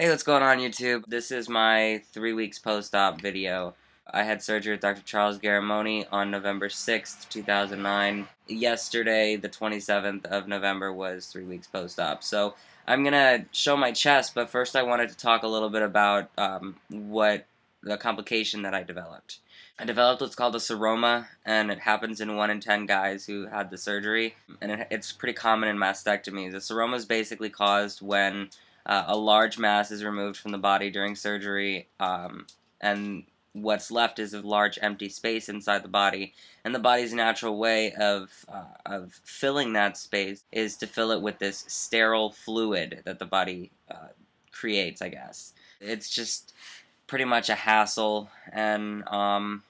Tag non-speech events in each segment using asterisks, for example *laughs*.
Hey, what's going on YouTube? This is my three weeks post-op video. I had surgery with Dr. Charles Garramone on November 6th, 2009. Yesterday, the 27th of November, was three weeks post-op. So I'm gonna show my chest, but first I wanted to talk a little bit about um, what the complication that I developed. I developed what's called a seroma, and it happens in 1 in 10 guys who had the surgery, and it, it's pretty common in mastectomies. The seroma is basically caused when uh, a large mass is removed from the body during surgery, um, and what's left is a large empty space inside the body. And the body's natural way of uh, of filling that space is to fill it with this sterile fluid that the body uh, creates. I guess it's just pretty much a hassle, and um,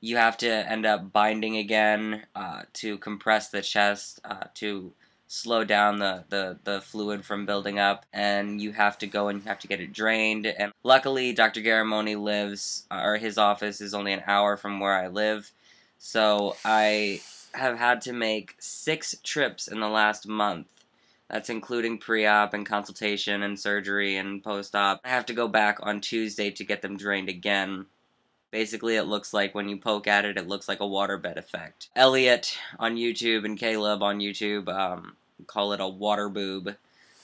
you have to end up binding again uh, to compress the chest uh, to slow down the, the, the fluid from building up, and you have to go and you have to get it drained. And luckily, Dr. Garramone lives, uh, or his office is only an hour from where I live, so I have had to make six trips in the last month. That's including pre-op and consultation and surgery and post-op. I have to go back on Tuesday to get them drained again. Basically, it looks like when you poke at it, it looks like a waterbed effect. Elliot on YouTube and Caleb on YouTube um, call it a water boob.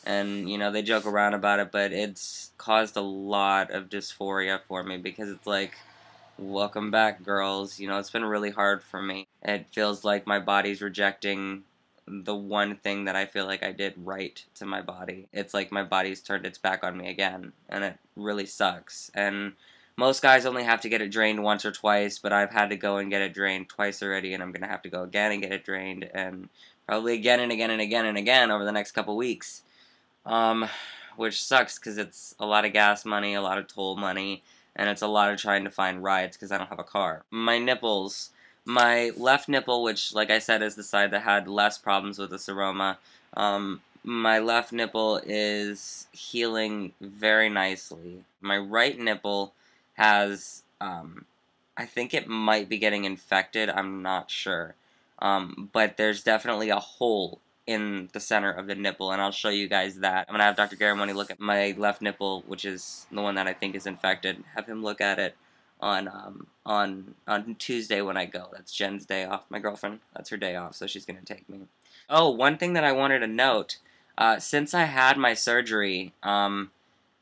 And, you know, they joke around about it, but it's caused a lot of dysphoria for me because it's like, welcome back, girls. You know, it's been really hard for me. It feels like my body's rejecting the one thing that I feel like I did right to my body. It's like my body's turned its back on me again, and it really sucks. And most guys only have to get it drained once or twice, but I've had to go and get it drained twice already, and I'm to have to go again and get it drained, and probably again and again and again and again over the next couple weeks. Um, which sucks because it's a lot of gas money, a lot of toll money, and it's a lot of trying to find rides because I don't have a car. My nipples. My left nipple, which, like I said, is the side that had less problems with the seroma, um, my left nipple is healing very nicely. My right nipple has, um, I think it might be getting infected. I'm not sure. Um, but there's definitely a hole in the center of the nipple, and I'll show you guys that. I'm to have Dr. Garramone look at my left nipple, which is the one that I think is infected. Have him look at it on um, on on Tuesday when I go. That's Jen's day off. My girlfriend, that's her day off, so she's to take me. Oh, one thing that I wanted to note, uh, since I had my surgery, um,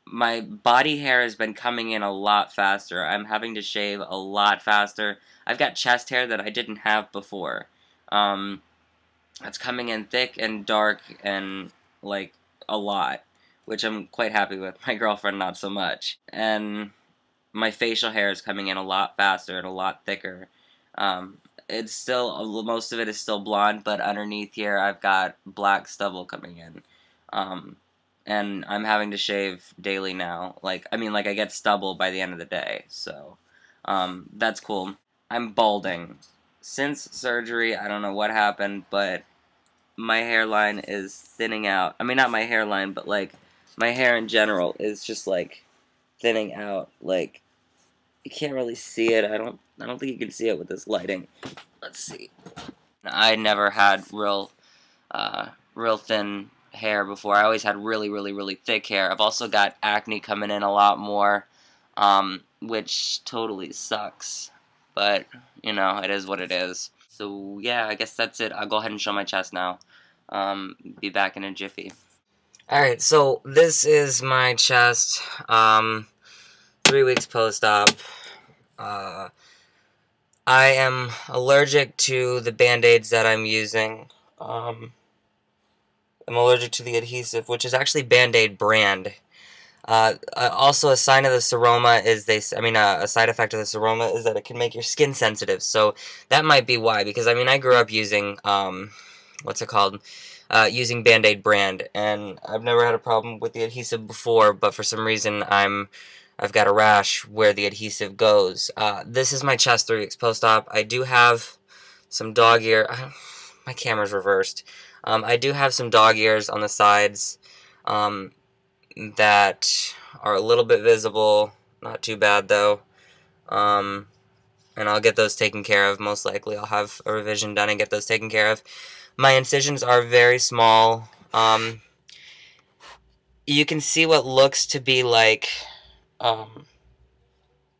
my body hair has been coming in a lot faster. I'm having to shave a lot faster. I've got chest hair that I didn't have before. Um, it's coming in thick and dark and like a lot, which I'm quite happy with. *laughs* My girlfriend, not so much. And my facial hair is coming in a lot faster and a lot thicker. Um, it's still most of it is still blonde, but underneath here I've got black stubble coming in. Um, and I'm having to shave daily now. Like, I mean, like, I get stubble by the end of the day, so, um, that's cool. I'm balding. Since surgery, I don't know what happened, but my hairline is thinning out. I mean, not my hairline, but, like, my hair in general is just, like, thinning out. Like, you can't really see it. I don't, I don't think you can see it with this lighting. Let's see. I never had real, uh, real thin hair before. I always had really, really, really thick hair. I've also got acne coming in a lot more, um, which totally sucks. But, you know, it is what it is. So, yeah, I guess that's it. I'll go ahead and show my chest now. Um, be back in a jiffy. Alright, so this is my chest. Um, three weeks post-op. Uh, I am allergic to the band-aids that I'm using. Um, I'm allergic to the adhesive, which is actually Band-Aid brand. Uh, uh, also, a sign of the seroma is they. I mean, uh, a side effect of the seroma is that it can make your skin sensitive. So that might be why. Because I mean, I grew up using um, what's it called? Uh, using Band-Aid brand, and I've never had a problem with the adhesive before. But for some reason, I'm I've got a rash where the adhesive goes. Uh, this is my chest three weeks post-op. I do have some dog ear. my camera's reversed. Um, I do have some dog ears on the sides um, that are a little bit visible. Not too bad, though. Um, and I'll get those taken care of. Most likely I'll have a revision done and get those taken care of. My incisions are very small. Um, you can see what looks to be like, um,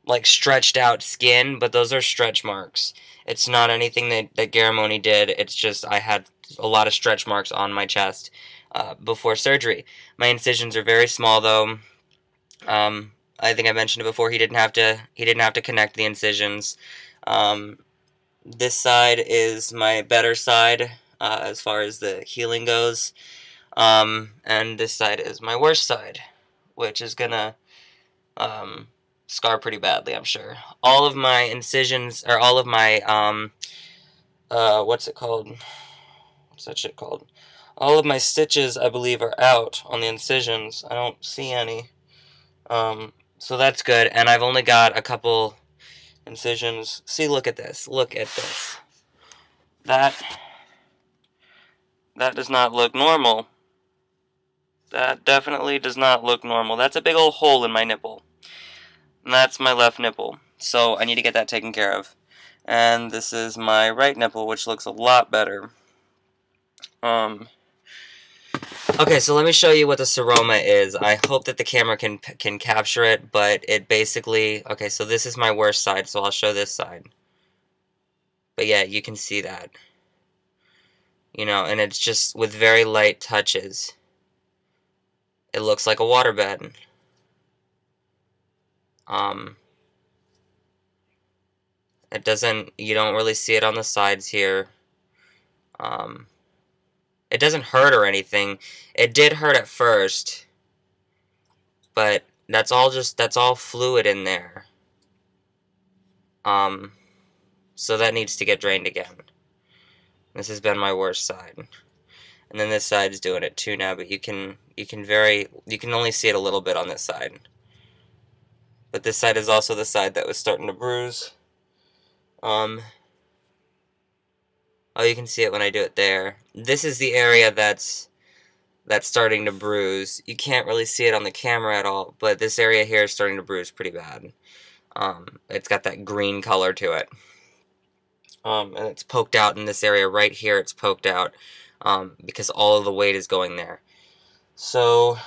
like stretched out skin, but those are stretch marks. It's not anything that, that Garramone did. It's just I had a lot of stretch marks on my chest uh, before surgery. My incisions are very small though. Um, I think I mentioned it before. He didn't have to. He didn't have to connect the incisions. Um, this side is my better side uh, as far as the healing goes, um, and this side is my worst side, which is gonna um, scar pretty badly, I'm sure. All of my incisions, or all of my, um, uh, what's it called? What's that shit called? All of my stitches, I believe, are out on the incisions. I don't see any. Um, so that's good, and I've only got a couple incisions. See, look at this. Look at this. That, that does not look normal. That definitely does not look normal. That's a big old hole in my nipple. And that's my left nipple. So I need to get that taken care of. And this is my right nipple, which looks a lot better. Um, okay, so let me show you what the seroma is. I hope that the camera can can capture it, but it basically... Okay, so this is my worst side, so I'll show this side. But yeah, you can see that. You know, and it's just with very light touches. It looks like a waterbed. Um, it doesn't, you don't really see it on the sides here. Um, it doesn't hurt or anything. It did hurt at first, but that's all just, that's all fluid in there. Um, so that needs to get drained again. This has been my worst side. And then this side is doing it too now, but you can, you can very, you can only see it a little bit on this side. But this side is also the side that was starting to bruise. Um, oh, you can see it when I do it there. This is the area that's that's starting to bruise. You can't really see it on the camera at all, but this area here is starting to bruise pretty bad. Um, it's got that green color to it. Um, and it's poked out in this area right here. It's poked out um, because all of the weight is going there. So,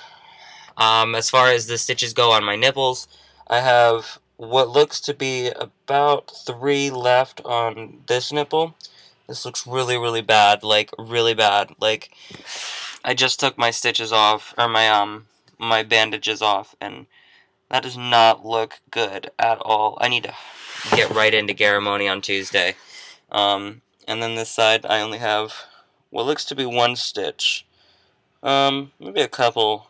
um, as far as the stitches go on my nipples, I have what looks to be about three left on this nipple. This looks really, really bad, like, really bad. Like, I just took my stitches off, or my, um, my bandages off, and that does not look good at all. I need to get right into Garramone on Tuesday. Um, and then this side, I only have what looks to be one stitch. Um, maybe a couple,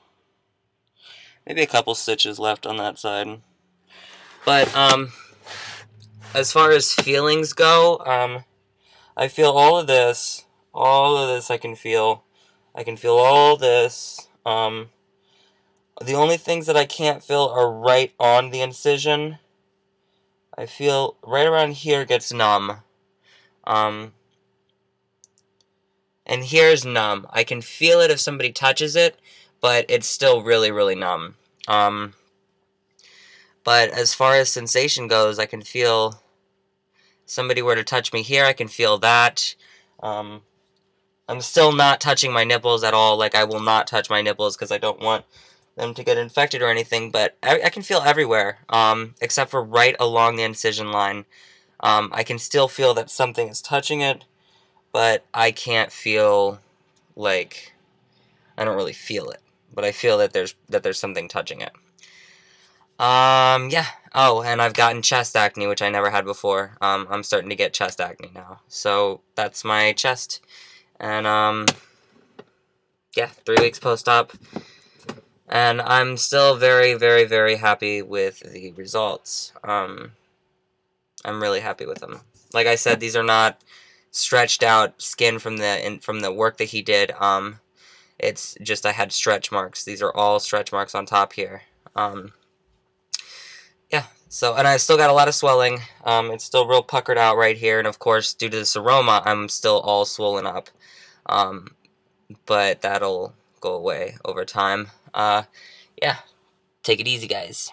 maybe a couple stitches left on that side. But, um, as far as feelings go, um, I feel all of this, all of this I can feel. I can feel all this. Um, the only things that I can't feel are right on the incision. I feel right around here gets numb. Um, and here's numb. I can feel it if somebody touches it, but it's still really, really numb. Um, but as far as sensation goes, I can feel somebody were to touch me here, I can feel that. Um, I'm still not touching my nipples at all. Like, I will not touch my nipples because I don't want them to get infected or anything. But I, I can feel everywhere, um, except for right along the incision line. Um, I can still feel that something is touching it, but I can't feel, like, I don't really feel it. But I feel that there's that there's something touching it. Um, yeah. Oh, and I've gotten chest acne, which I never had before. Um, I'm starting to get chest acne now. So, that's my chest. And, um, yeah, three weeks post-op. And I'm still very, very, very happy with the results. Um, I'm really happy with them. Like I said, these are not stretched out skin from the in, from the work that he did. Um, it's just I had stretch marks. These are all stretch marks on top here. Um, yeah, so, and I still got a lot of swelling. Um, it's still real puckered out right here, and of course, due to the seroma, I'm still all swollen up. Um, but that'll go away over time. Uh, yeah, take it easy, guys.